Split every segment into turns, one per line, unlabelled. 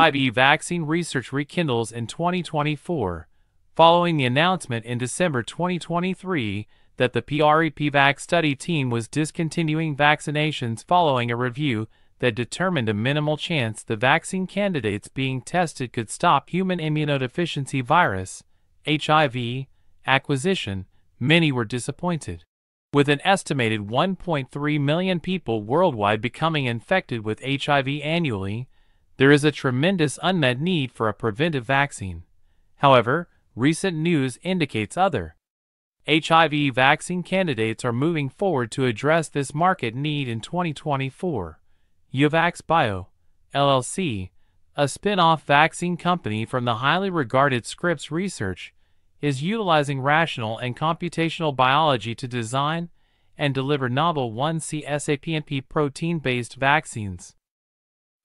HIV vaccine research rekindles in 2024, following the announcement in December 2023 that the PrEPVacc study team was discontinuing vaccinations following a review that determined a minimal chance the vaccine candidates being tested could stop human immunodeficiency virus, HIV, acquisition, many were disappointed. With an estimated 1.3 million people worldwide becoming infected with HIV annually, there is a tremendous unmet need for a preventive vaccine. However, recent news indicates other. HIV vaccine candidates are moving forward to address this market need in 2024. Uvax Bio, LLC, a spin-off vaccine company from the highly regarded Scripps Research, is utilizing rational and computational biology to design and deliver novel 1C SApNP protein-based vaccines.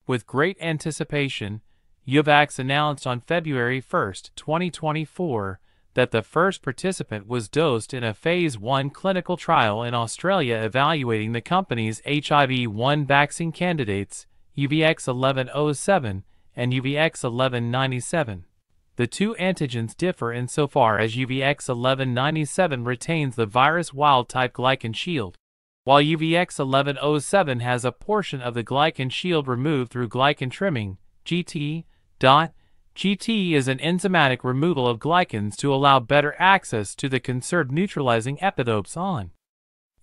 With great anticipation, Uvax announced on February 1, 2024, that the first participant was dosed in a Phase 1 clinical trial in Australia evaluating the company's HIV-1 vaccine candidates, UVX1107 and UVX1197. The two antigens differ insofar as UVX1197 retains the virus wild-type glycan shield, while UVX1107 has a portion of the glycan shield removed through glycan trimming, GT. GT is an enzymatic removal of glycans to allow better access to the conserved neutralizing epitopes on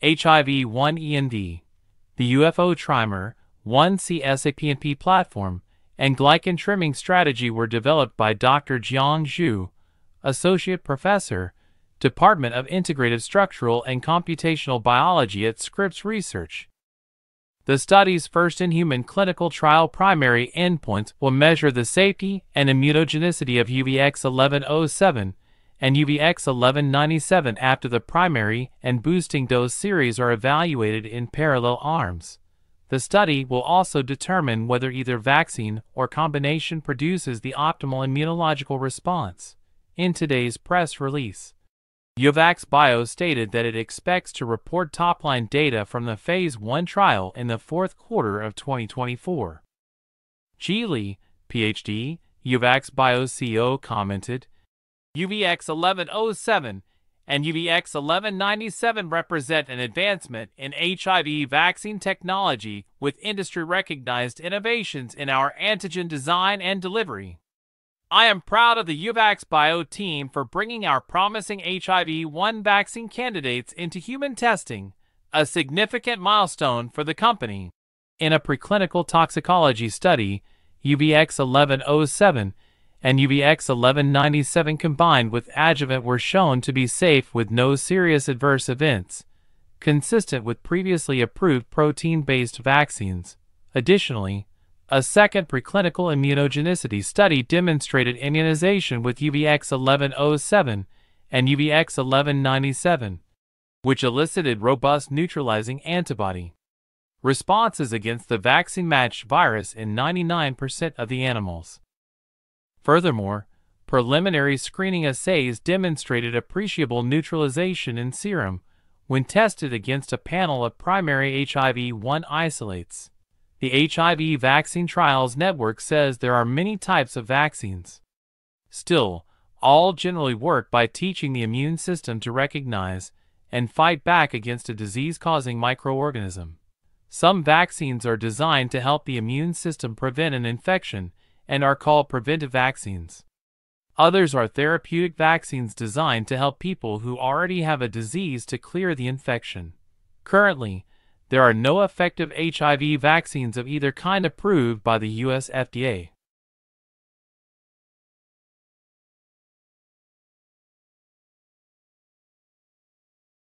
HIV-1 Env. The UFO trimer, 1C platform, and glycan trimming strategy were developed by Dr. Jiang Zhu, Associate Professor, Department of Integrative Structural and Computational Biology at Scripps Research. The study's first-in-human clinical trial primary endpoints will measure the safety and immunogenicity of UVX1107 and UVX1197 after the primary and boosting dose series are evaluated in parallel arms. The study will also determine whether either vaccine or combination produces the optimal immunological response. In today's press release, Uvax Bio stated that it expects to report top-line data from the Phase 1 trial in the fourth quarter of 2024. Ji Li, PhD, Uvax Bio CEO commented, UVX1107 and UVX1197 represent an advancement in HIV vaccine technology with industry-recognized innovations in our antigen design and delivery. I am proud of the Uvax Bio team for bringing our promising HIV-1 vaccine candidates into human testing, a significant milestone for the company. In a preclinical toxicology study, UVX1107 and UVX1197 combined with adjuvant were shown to be safe with no serious adverse events, consistent with previously approved protein-based vaccines. Additionally, a second preclinical immunogenicity study demonstrated immunization with UVX1107 and UVX1197, which elicited robust neutralizing antibody responses against the vaccine-matched virus in 99% of the animals. Furthermore, preliminary screening assays demonstrated appreciable neutralization in serum when tested against a panel of primary HIV-1 isolates. The HIV Vaccine Trials Network says there are many types of vaccines. Still, all generally work by teaching the immune system to recognize and fight back against a disease-causing microorganism. Some vaccines are designed to help the immune system prevent an infection and are called preventive vaccines. Others are therapeutic vaccines designed to help people who already have a disease to clear the infection. Currently, there are no effective HIV vaccines of either kind approved by the US FDA.